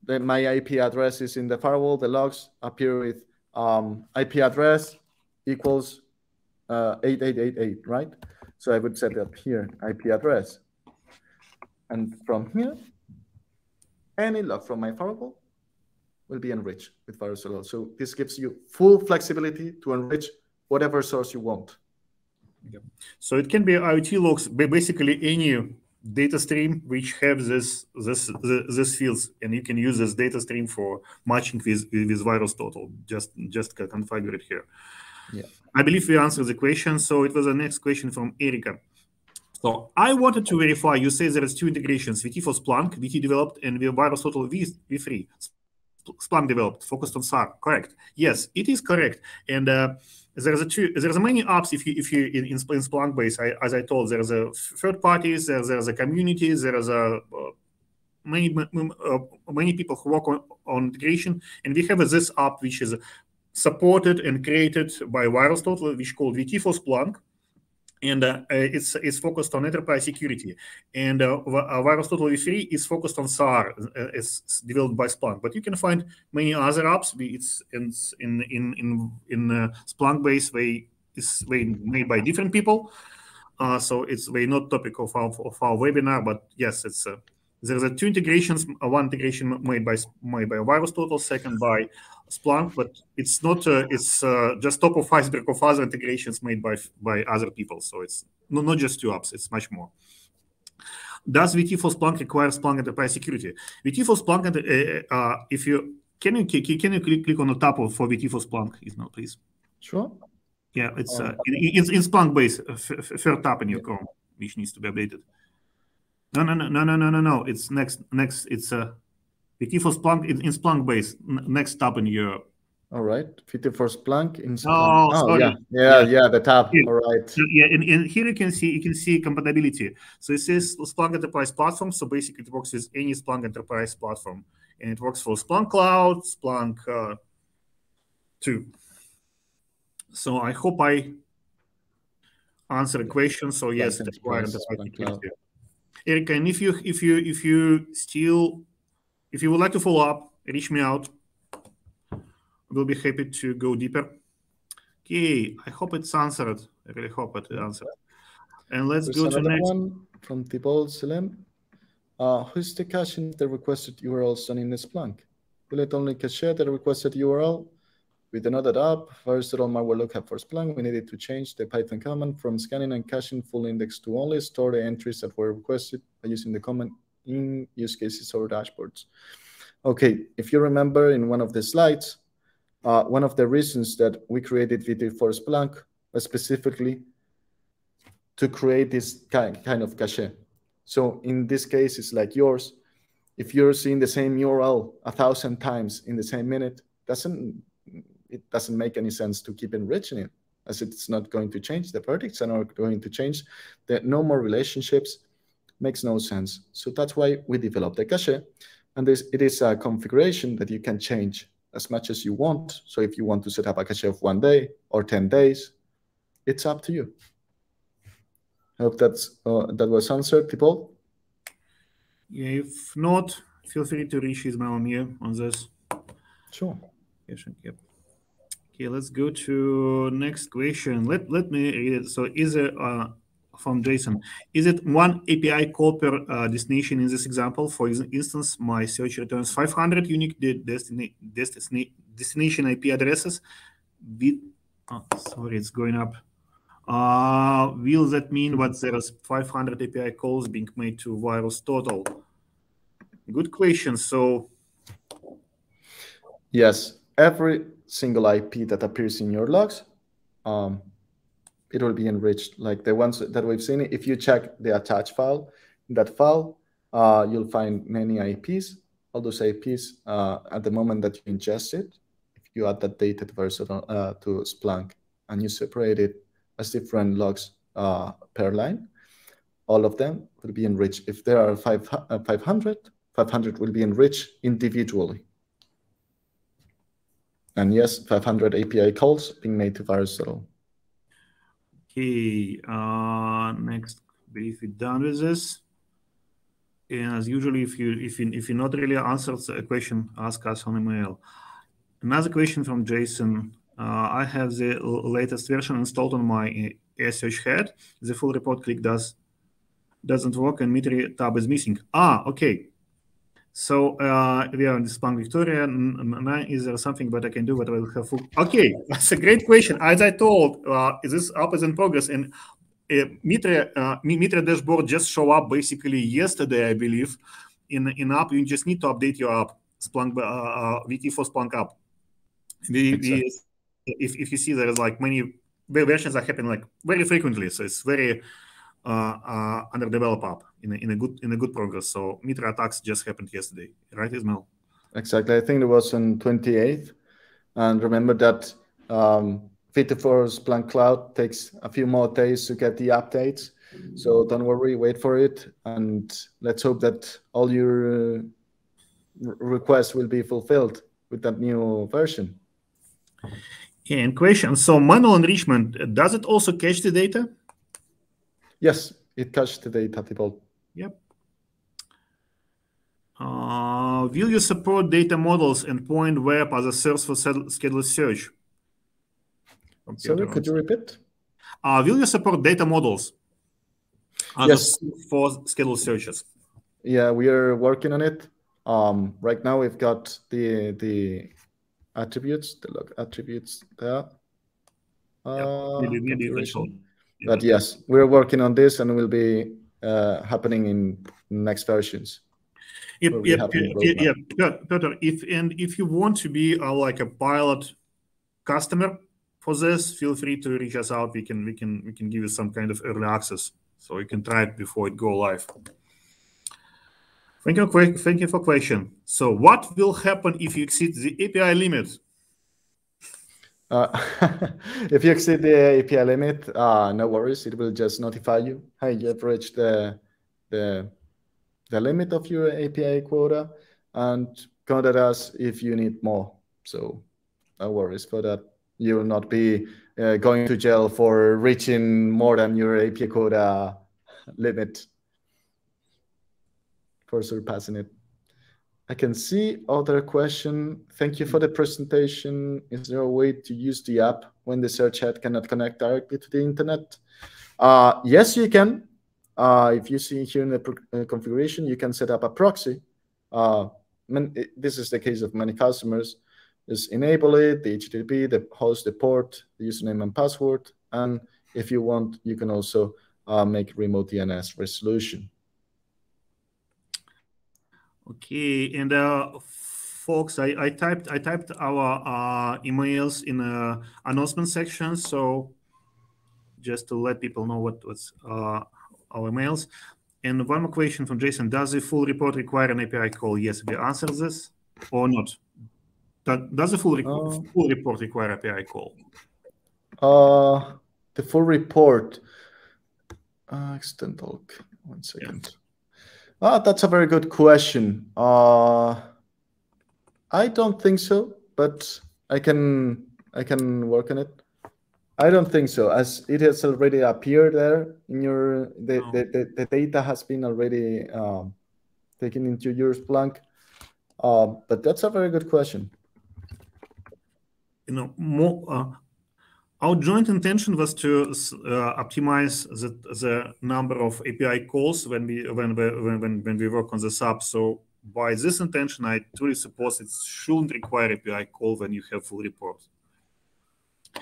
B: then my IP address is in the firewall. The logs appear with um, IP address equals uh, 8888, right? So I would set up here IP address. And from here, any log from my firewall will be enriched with VirusTotal. So this gives you full flexibility to enrich whatever source you want.
A: So it can be IoT logs, basically any data stream which have this this this fields, and you can use this data stream for matching with with VirusTotal. Just just configure it here.
B: Yeah.
A: I believe we answered the question. So it was the next question from Erica. So I wanted to verify, you say there is two integrations, VT for Splunk, VT developed, and VirusTotal v, V3. Splunk developed, focused on SOAR. Correct. Yes, it is correct. And uh, there's a two, there's many apps if you if you in, in Splunkbase. I, as I told, there's a third parties, there's, there's a community, there's a uh, many uh, many people who work on, on integration, and we have this app which is supported and created by VirusTotal, which is called VT for Splunk and uh, it's it's focused on enterprise security. And uh, uh VirusTotal V3 is focused on SOAR. Uh, it's developed by Splunk, but you can find many other apps. It's in in in in, in uh, Splunkbase. They is made by different people. Uh, so it's very not topic of our of our webinar, but yes, it's uh, are two integrations. One integration made by made by VirusTotal, second by Splunk, but it's not. Uh, it's uh, just top of iceberg of other integrations made by by other people. So it's not, not just two apps. It's much more. Does VT for Splunk require Splunk Enterprise Security? VT for Splunk, uh, uh, if you can you can you click, click on the top of for VT for Splunk, if not, please.
B: Sure.
A: Yeah, it's uh, in, in Splunkbase, uh, third tab in your Chrome, which needs to be updated. No, no, no, no, no, no, no, no. It's next, next. It's uh, VT for Splunk in, in Splunkbase. Next tab in Europe.
B: All right, VT for Splunk in
A: Splunk. Oh, sorry.
B: Yeah. yeah, yeah, the tab. Yeah. All right.
A: Yeah, and, and here you can see you can see compatibility. So it says Splunk Enterprise Platform. So basically, it works with any Splunk Enterprise platform, and it works for Splunk Cloud, Splunk uh, two. So I hope I answer a question. So yes, that's why Erica, and if you if you if you still if you would like to follow up, reach me out. We'll be happy to go deeper. Okay, I hope it's answered. I really hope it answered. And let's There's go to next one
B: from Thibault Selim. Uh, who's the caching the requested URL in this Splunk? Will it only cache the requested URL? With another app, VirusTotal malware lookup for Splunk, we needed to change the Python command from scanning and caching full index to only store the entries that were requested by using the command in use cases or dashboards. Okay, if you remember in one of the slides, uh, one of the reasons that we created VT for Splunk was specifically to create this kind, kind of cache. So in this case, it's like yours. If you're seeing the same URL a thousand times in the same minute, doesn't it doesn't make any sense to keep enriching it as it's not going to change. The verdicts are not going to change. The no more relationships makes no sense. So that's why we developed the cache. And this, it is a configuration that you can change as much as you want. So if you want to set up a cache of one day or 10 days, it's up to you. I hope that's uh, that was answered, people.
A: Yeah, if not, feel free to reach Ismail me on this.
B: Sure.
A: Yes, yep. Okay, let's go to next question. Let let me read it. So is it uh, from Jason? Is it one API call per uh, destination in this example? For instance, my search returns 500 unique de destina destina destination IP addresses. Be oh, sorry, it's going up. Uh, will that mean that there is 500 API calls being made to VirusTotal? Good question. So
B: yes, every single IP that appears in your logs, um, it will be enriched. Like the ones that we've seen, if you check the attach file, that file, uh, you'll find many IPs. All those IPs, uh, at the moment that you ingest it, if you add that data to, uh, to Splunk and you separate it as different logs uh, per line, all of them will be enriched. If there are five, uh, 500, 500 will be enriched individually. And yes, 500 API calls being made to VirusTotal.
A: Okay, uh, next, if we're done with this, and as usually, if you if you if you not really answered a question, ask us on email. Another question from Jason. Uh, I have the latest version installed on my SH head. The full report click does doesn't work and MITRE tab is missing. Ah, okay. So uh, we are in Splunk Victoria. Is there something that I can do that will have? Okay, that's a great question. As I told, uh, this app is in progress, and uh, MITRE uh, MITRE dashboard just show up basically yesterday, I believe. In in app, you just need to update your app, Splunk uh, uh VT for Splunk app. We, we, if, if you see there is like many versions are happening like very frequently, so it's very uh, uh, underdeveloped app in a, in a good in a good progress. So MITRE ATT&CK just happened yesterday, right, Ismail?
B: Exactly. I think it was on 28th, and remember that um, V2 Splunk Cloud takes a few more days to get the updates. So don't worry, wait for it, and let's hope that all your uh, requests will be fulfilled with that new version.
A: And question: So manual enrichment does it also cache the data?
B: Yes, it the data, Thibault.
A: Yep. Uh, will you support data models and point web as a source for scheduled search?
B: Sorry, could you repeat?
A: Uh, will you support data models
B: yes.
A: for scheduled searches?
B: Yeah, we are working on it. Um, right now, we've got the the attributes, the log attributes there. Uh,
A: maybe, maybe
B: but yes, we're working on this, and will be uh, happening in next versions.
A: Yep, yep, yeah, yeah, Peter. If and if you want to be uh, like a pilot customer for this, feel free to reach us out. We can we can we can give you some kind of early access, so you can try it before it go live. Thank you, thank you for question. So, what will happen if you exceed the API limit?
B: Uh, if you exceed the API limit, uh, no worries. It will just notify you. Hey, you have reached the the the limit of your API quota, and contact us if you need more. So, no worries for that. You will not be uh, going to jail for reaching more than your API quota limit for surpassing it. I can see other question. Thank you for the presentation. Is there a way to use the app when the search head cannot connect directly to the internet? Uh, yes, you can. Uh, if you see here in the uh, configuration, you can set up a proxy. Uh, this is the case of many customers. Just enable it, the HTTP, the host, the port, the username and password. And if you want, you can also uh, make remote DNS resolution.
A: Okay, and uh, folks, I, I typed I typed our uh, emails in the announcement section, so just to let people know what what's uh, our emails. And one more question from Jason: Does the full report require an API call? Yes, we answer this or not. Does the full, re uh, full report require API call?
B: Uh, the full report. Uh, extend talk. One second. Yeah. Ah, that's a very good question. Uh, I don't think so, but I can I can work on it. I don't think so, as it has already appeared there in your the the, the, the data has been already um, taken into your Splunk. Uh, but that's a very good question.
A: You know, more uh, our joint intention was to uh, optimize the, the number of API calls when we when, when when when we work on the sub. So by this intention, I truly suppose it shouldn't require API call when you have full report.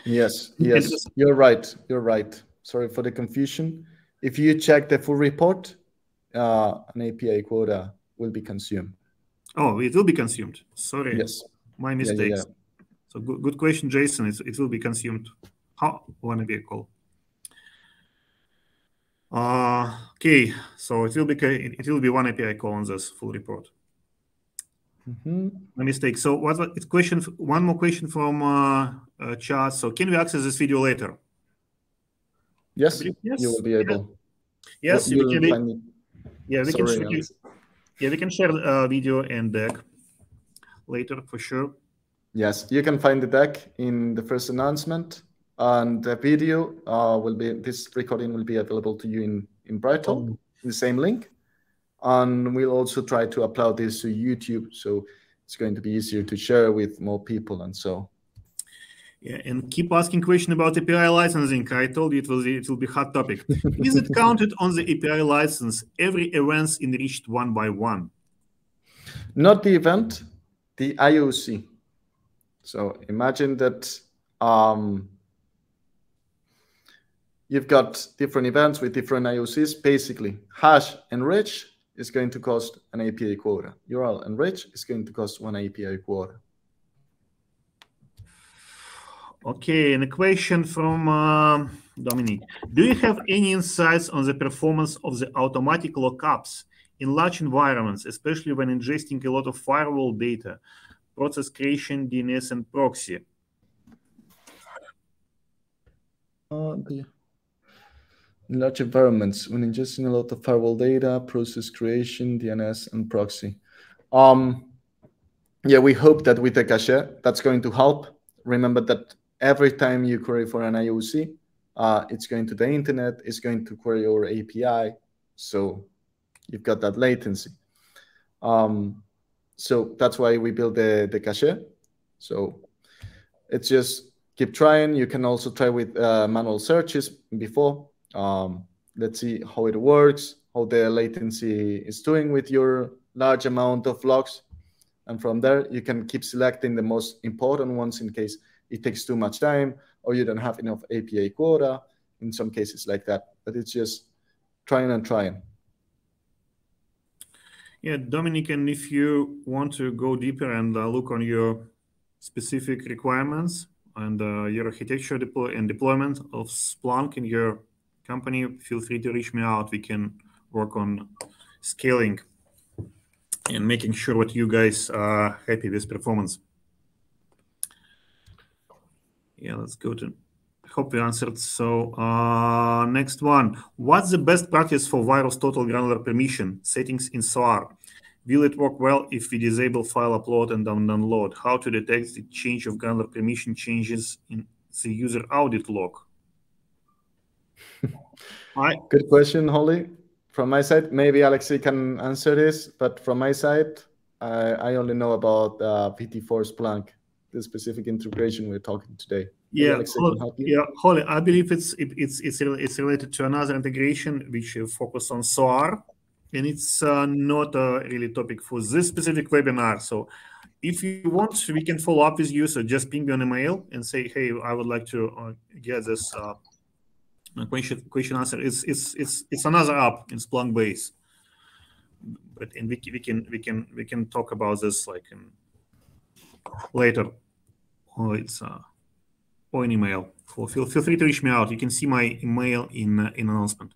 B: Yes, yes, you're right. You're right. Sorry for the confusion. If you check the full report, uh, an API quota will be consumed.
A: Oh, it will be consumed. Sorry.
B: Yes.
A: My mistakes. Yeah, yeah, yeah. So good, good question, Jason. It's, it will be consumed. How one vehicle? Uh, okay, so it will be it will be one API call on this full report.
B: Mm -hmm.
A: A mistake. So what? It's question. One more question from uh, uh, chat. So can we access this video later?
B: Yes, yes. you will be able.
A: Yes, we can. Be, yeah, we Sorry, can. yeah, we can share uh, video and deck later for sure.
B: Yes, you can find the deck in the first announcement, and the video uh, will be this recording will be available to you in in Brighton oh. in the same link, and we'll also try to upload this to YouTube, so it's going to be easier to share with more people, and so.
A: Yeah, and keep asking question about API licensing. I told you it will it will be hot topic. Is it counted on the API license every events enriched one by one?
B: Not the event, the IOC. So imagine that um, you've got different events with different IOCs. Basically, hash enrich is going to cost an API quota. URL enrich is going to cost one API quota.
A: Okay, and a question from uh, Dominic. Do you have any insights on the performance of the automatic lookups in large environments, especially when ingesting a lot of firewall data, process creation, DNS, and proxy?
B: Uh, large environments, when ingesting a lot of firewall data, process creation, DNS, and proxy. Um, yeah, we hope that with the cache, that's going to help. Remember that every time you query for an IOC, uh, it's going to the internet, it's going to query your API. So you've got that latency. Um, so that's why we build the, the cache. So it's just keep trying. You can also try with uh, manual searches before. Um, let's see how it works, how the latency is doing with your large amount of logs. And from there, you can keep selecting the most important ones in case it takes too much time or you don't have enough API quota in some cases like that. But it's just trying and trying.
A: Yeah, Dominic, and if you want to go deeper and uh, look on your specific requirements and uh, your architecture deploy and deployment of Splunk in your company, feel free to reach me out. We can work on scaling and making sure that you guys are happy with performance. Yeah, let's go to hope we answered. So uh, next one. What's the best practice for VirusTotal granular permission settings in SOAR? Will it work well if we disable file upload and download? How to detect the change of granular permission changes in the user audit log?
B: I, Good question, Holly. From my side, maybe Alexey can answer this, but from my side, I, I only know about uh, VT4 Splunk, the specific integration we're talking today.
A: Yeah, yeah, Holly. I believe it's it, it's it's it's related to another integration which focus on SOAR, and it's uh, not a really topic for this specific webinar. So, if you want, we can follow up with you. So just ping me an email and say, hey, I would like to uh, get this uh, question question answer. It's it's it's it's another app in Splunkbase, but and we we can we can we can talk about this like in, later. Oh, it's uh or an email. Feel, feel free to reach me out. You can see my email in uh, in announcement.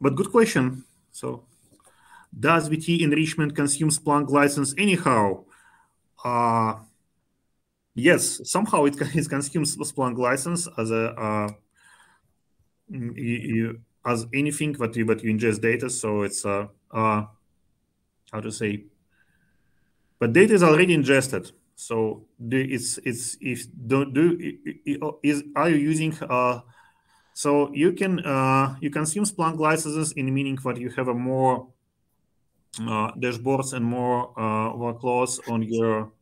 A: But good question. So, does VT enrichment consume Splunk license anyhow? Uh, yes, somehow it, it consumes Splunk license as a uh, you, you, as anything that you, that you ingest data. So it's uh, uh, how to say, but data is already ingested. So do it's it's if do do is are you using uh so you can uh you consume Splunk licenses in meaning that you have a more uh, dashboards and more uh, workloads on your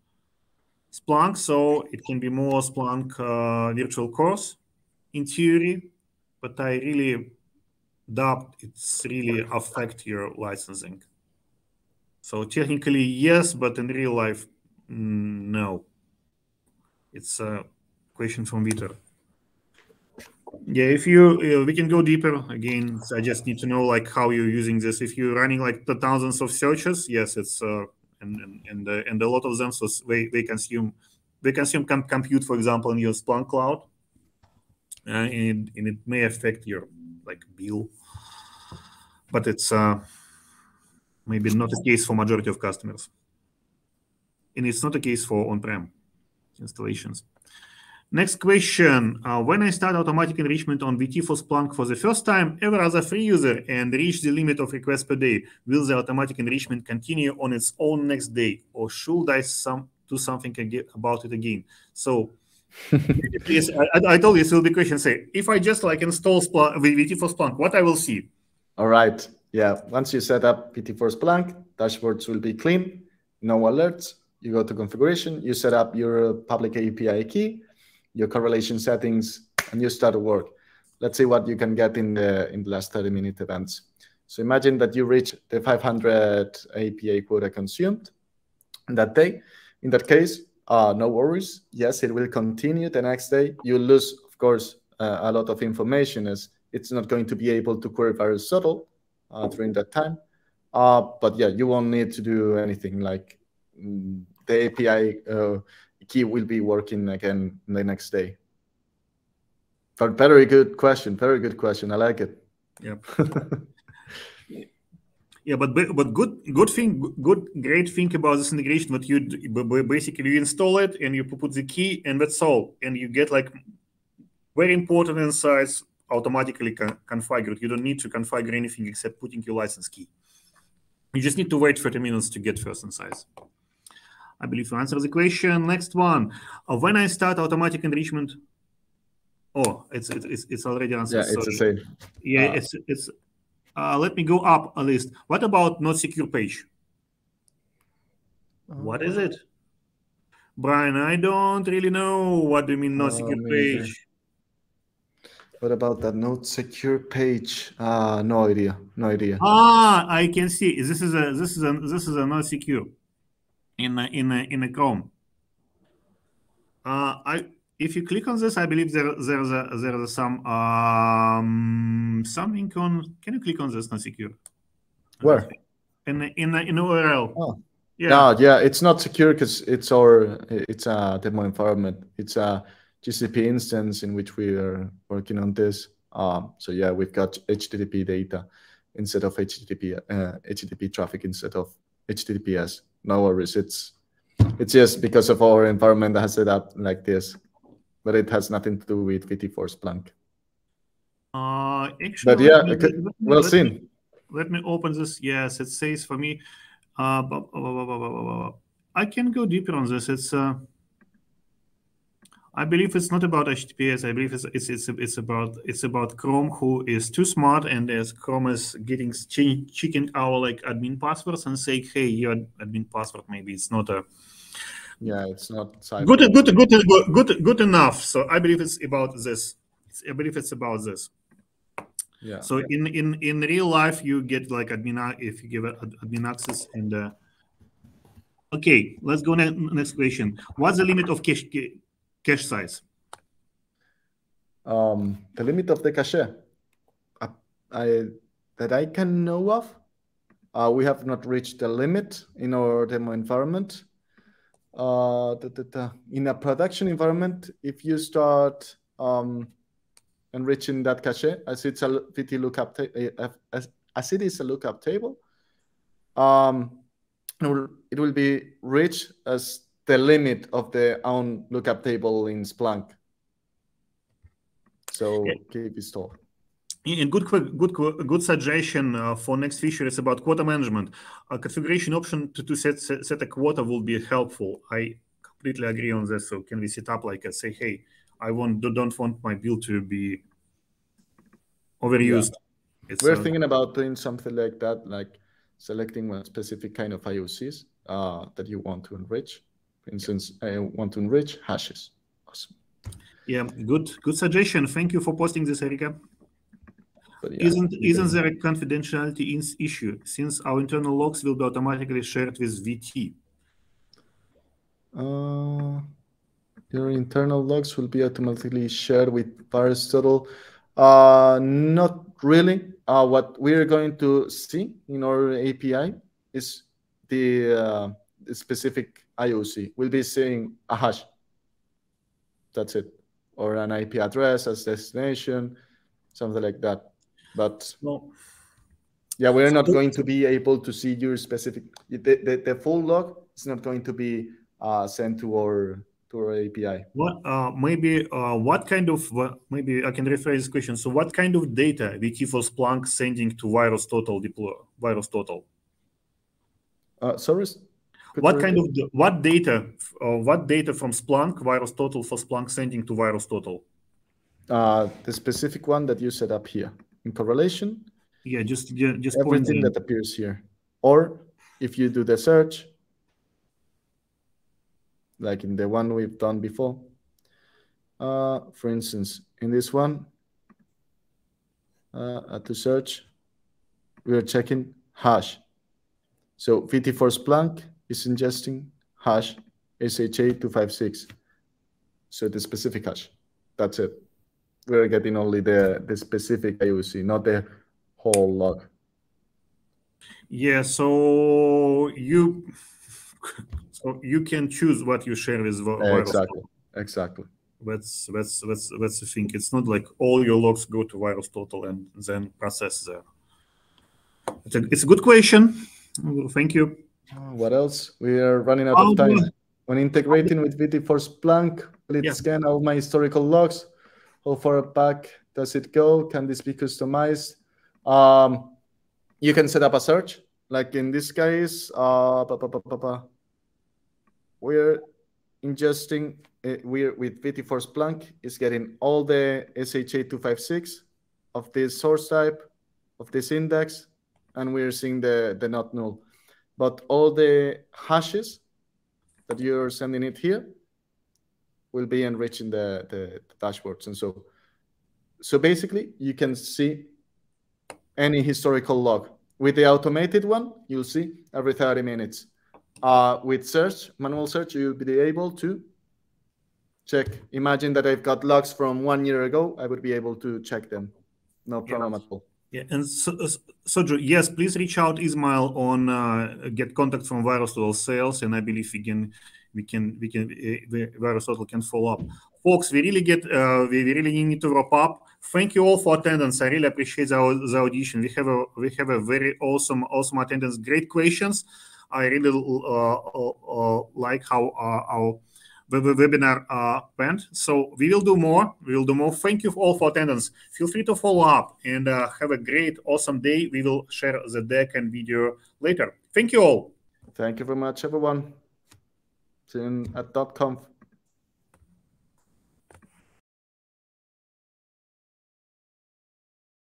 A: Splunk, so it can be more Splunk uh, virtual cores in theory, but I really doubt it's really affect your licensing. So technically yes, but in real life no. It's a question from Vitor. Yeah, if you, uh, we can go deeper. Again, I just need to know like how you're using this. If you're running like the thousands of searches, yes, it's uh, and and and, uh, and a lot of them, so they they consume they consume com compute, for example, in your Splunk cloud, uh, and and it may affect your like bill, but it's uh maybe not the case for majority of customers and it's not the case for on-prem installations. Next question. Uh, when I start automatic enrichment on VT for Splunk for the first time ever as a free user and reach the limit of requests per day, will the automatic enrichment continue on its own next day, or should I some, do something about it again? So, please, I, I, told you this will be question. Say, if I just like install Splunk, VT for Splunk, what I will see?
B: All right. Yeah. Once you set up VT for Splunk, dashboards will be clean, no alerts, you go to configuration, you set up your public API key, your correlation settings, and you start to work. Let's see what you can get in the in the last 30 minute events. So imagine that you reach the 500 API quota consumed that day. In that case, uh, no worries. Yes, it will continue the next day. You lose, of course, uh, a lot of information as it's not going to be able to query VirusTotal uh, during that time. Uh, but yeah, you won't need to do anything like mm, the API uh, key will be working again the next day. But very good question. Very good question. I like it.
A: Yep. yeah, but but good good thing good great thing about this integration that you basically you install it and you put the key and that's all and you get like very important insights automatically con configured. You don't need to configure anything except putting your license key. You just need to wait 30 minutes to get first insights. I believe you answered the question. Next one. Uh, when I start automatic enrichment, oh, it's it's it's already answered.
B: Yeah, it's Sorry. the same.
A: Yeah, uh, it's it's. Uh, let me go up a list. What about not secure page? What is it? Brian, I don't really know. What do you mean not secure page?
B: What about that not secure page? Uh, no idea. No idea.
A: Ah, I can see. This is a this is a this is a not secure in a, in a, in a Chrome. Uh, I if you click on this, I believe there there's a there's some um something on. Can you click on this not secure?
B: Where?
A: In in in URL.
B: Oh. Yeah. No, yeah, it's not secure because it's our it's a demo environment. It's a GCP instance in which we are working on this. Um, so yeah, we've got HTTP data instead of HTTP uh, HTTP traffic instead of HTTPS. No worries. It's it's just because of our environment that has set up like this, but it has nothing to do with VT4 Splunk.
A: Uh, actually,
B: but yeah, let me, well let seen.
A: Me, let me open this. Yes, it says for me. Uh, I can go deeper on this. It's uh, I believe it's not about HTTPS. I believe it's it's it's, it's about it's about Chrome who is too smart and as Chrome is getting checking our like admin passwords and saying, hey, your admin password maybe it's not a
B: yeah, it's not
A: cyber. good good good good good good enough. So I believe it's about this. It's, I believe it's about this.
B: Yeah.
A: So in in in real life, you get like admin if you give admin access and. Uh, okay, let's go ne- next question. What's the limit of cache cache size?
B: Um, the limit of the cache I, I, that I can know of, uh, we have not reached the limit in our demo environment. Uh, in a production environment, if you start um, enriching that cache as it's a VT lookup as, as it is a lookup table, um, it will, it will be rich as the limit of the own lookup table in Splunk. So yeah. keep it stored.
A: And good, good, good suggestion uh, for next feature is about quota management. A configuration option to, to set, set, set a quota will be helpful. I completely agree on this. So can we set up like a say, hey, I want don't want my build to be overused.
B: Yeah. We're uh, thinking about doing something like that, like selecting one specific kind of IOCs uh, that you want to enrich for instance, I want to enrich hashes. Awesome.
A: Yeah, good, good suggestion. Thank you for posting this, Erika. Yeah, isn't isn't there a confidentiality issue since our internal logs will be automatically shared with VT?
B: Uh, your internal logs will be automatically shared with VirusTotal. Uh, not really. Uh, what we're going to see in our API is the, uh, the specific IOC. We'll be seeing a hash. That's it. Or an IP address as destination, something like that. But no. yeah, we're not going to be able to see your specific the, the, the full log is not going to be uh, sent to our to our API.
A: What uh, maybe uh, what kind of uh, maybe I can rephrase this question. So what kind of data VT for Splunk sending to VirusTotal deploy VirusTotal?
B: Uh, sorry,
A: what kind of what data uh, what data from Splunk VirusTotal for Splunk sending to VirusTotal?
B: Uh, the specific one that you set up here in correlation.
A: Yeah, just yeah, just
B: everything that appears here. Or if you do the search, like in the one we've done before. Uh, for instance, in this one, uh, to search, we are checking hash. So VT4 Splunk is ingesting hash SHA256. So the specific hash. That's it. We're getting only the, the specific IOC, not the whole log.
A: Yeah, so you So you can choose what you share with
B: exactly exactly
A: that's that's that's that's the thing it's not like all your logs go to VirusTotal and then process there it's a, it's a good question thank you
B: what else? We are running out of time. when integrating with VT4 Splunk let's scan all my historical logs. How far back does it go? Can this be customized? Um, you can set up a search. Like in this case uh, we're ingesting uh, we're with VT4 Splunk is getting all the SHA-256 of this source type of this index, and we're seeing the, the not null. But all the hashes that you're sending it here will be enriching the, the, the dashboards. And so, so basically, you can see any historical log. With the automated one, you'll see every 30 minutes. Uh, with search, manual search, you'll be able to check. Imagine that I've got logs from one year ago. I would be able to check them. No problem
A: yeah.
B: at all.
A: Yeah, and so, yes, please reach out Ismail on uh, get contact from VirusTotal sales, and I believe we can we can we can uh, VirusTotal can follow up. Folks, we really get uh, we really need to wrap up. Thank you all for attendance. I really appreciate the, the audition. We have a we have a very awesome awesome attendance. Great questions. I really uh, uh, uh like how uh, our webinar uh, went. So we will do more. We will do more. Thank you all for attendance. Feel free to follow up and uh, have a great, awesome day. We will share the deck and video later. Thank you all.
B: Thank you very much, everyone. See you at .conf.